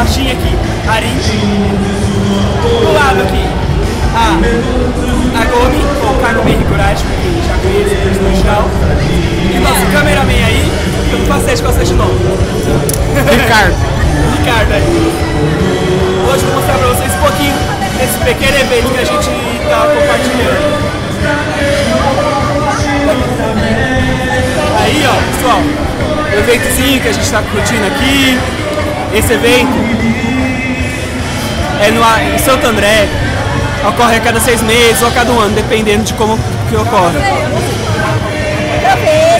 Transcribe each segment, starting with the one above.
baixinha aqui, Ari. Do lado aqui, a, a Gomi, ou Kagome Higurashi, quem já conhece, personagem geral. E nosso cameraman aí, eu não passei de vocês de novo. Ricardo. Ricardo aí. Hoje vou mostrar pra vocês um pouquinho desse pequeno evento que a gente tá compartilhando. Aí ó, pessoal, o eventozinho que a gente está curtindo aqui, esse evento é no, em Santo André, ocorre a cada seis meses ou a cada um ano, dependendo de como que ocorre.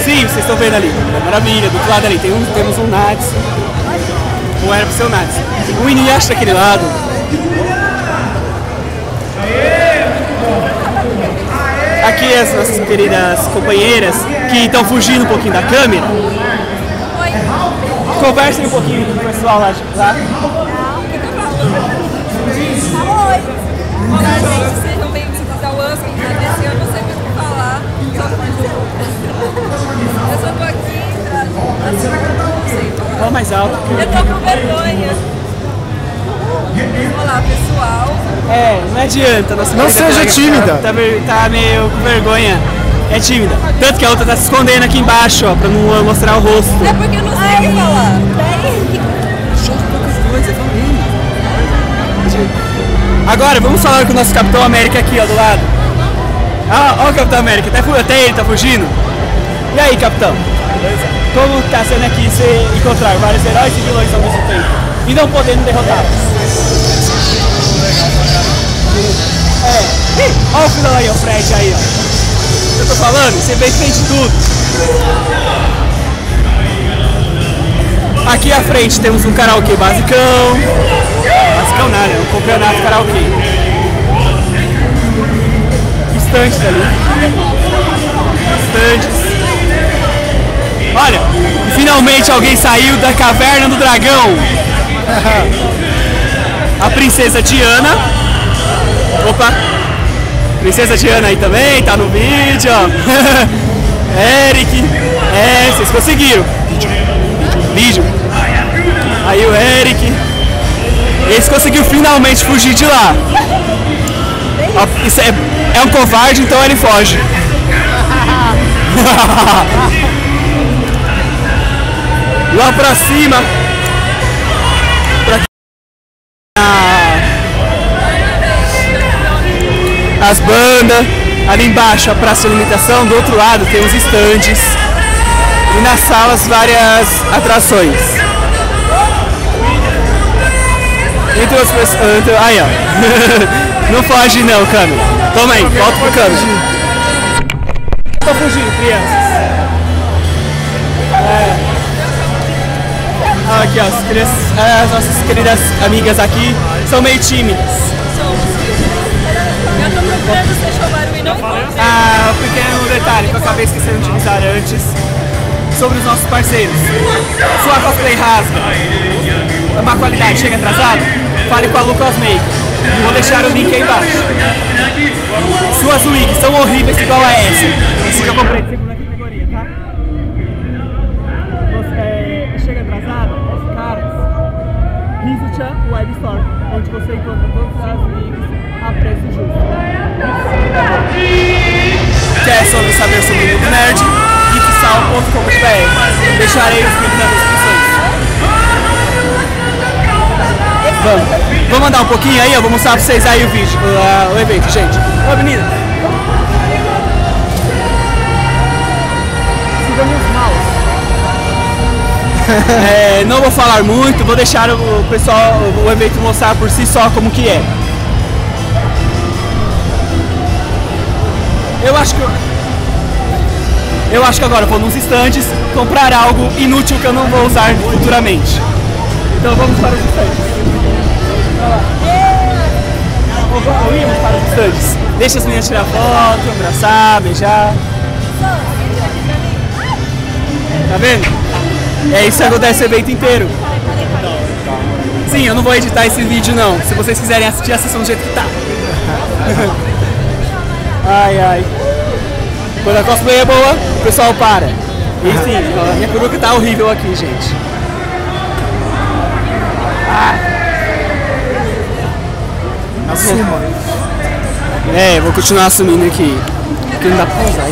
Sim, vocês estão vendo ali, maravilha, do outro lado ali tem um, temos um Nats, ou era pro seu Nats. O Inuyasha daquele lado. Aqui as nossas queridas companheiras que estão fugindo um pouquinho da câmera. Conversem um pouquinho com o pessoal lá. lá. Olá, gente, sejam bem-vindos ao. Esse ano eu sempre vou falar, só Eu só tô aqui. Assim, não sei. Mais alto. Eu tô com vergonha. Olá, pessoal. É, não adianta. Não seja tímida. Tá, tá meio com vergonha. É tímida. Tanto que a outra tá se escondendo aqui embaixo, ó, pra não mostrar o rosto. É porque eu não sei o que falar. Agora, vamos falar com o nosso Capitão América aqui, ó, do lado. Ah, ó o Capitão América, até, fu- até ele tá fugindo. E aí, Capitão? Como tá sendo aqui você encontrar vários heróis e vilões ao mesmo tempo? E não podendo derrotá-los? É. Ih, ó o vilão aí, o Fred aí, ó. Eu tô falando, você que tem de tudo. Aqui à frente temos um karaokê basicão. Basicão nada, é um campeonato karaokê. Estantes ali. Estantes. Olha, finalmente alguém saiu da caverna do dragão. A princesa Diana. Opa! Princesa Diana aí também, tá no vídeo, ó. Eric. É, vocês conseguiram. Vídeo. Aí o Eric. Esse conseguiu finalmente fugir de lá. Ó, Isso é, é um covarde, então ele foge. lá pra cima. As bandas. Ali embaixo a praça de alimentação, do outro lado tem os estandes. E nas salas várias atrações. Entre outras pessoas. entre- Aí ó. não foge não, câmera. Toma aí, volta pro câmera. Tô fugindo, crianças. É. Aqui ó, as, crianças- as nossas queridas amigas aqui são meio tímidas. Ser Chomaru e não encontrei. Ah, um pequeno detalhe que eu acabei esquecendo de avisar antes sobre os nossos parceiros. Sua cosplay rasga, a má qualidade chega atrasado, fale com a Lucas Make. Vou deixar o link aí embaixo. Suas wigs são horríveis igual a essa. Esse que eu comprei segunda categoria, tá? Você, é, chega atrasado. Rizu-chan Web Store, onde você encontra todas as wigs a preço justo. Quer sobre saber sobre o Mundo Nerd? geeksal.com.br Deixarei os links nas descrições. Vamos, vamos mandar um pouquinho aí, eu vou mostrar pra vocês aí o vídeo, o, o evento, gente. Ô menina. É, não vou falar muito, vou deixar o pessoal, o evento mostrar por si só como que é. Eu acho que eu, acho que agora vou nos estantes comprar algo inútil que eu não vou usar futuramente. Então vamos para os estantes. Vamos para os estantes. Deixa as meninas tirar foto, abraçar, beijar. Tá vendo? É isso que acontece o evento inteiro. Sim, eu não vou editar esse vídeo não. Se vocês quiserem assistir, assistam do jeito que tá. ai ai. Quando a cosplay é boa, o pessoal para. E sim, a minha peruca tá horrível aqui, gente. Ah. Assuma. É, vou continuar assumindo aqui. Porque não dá pra usar.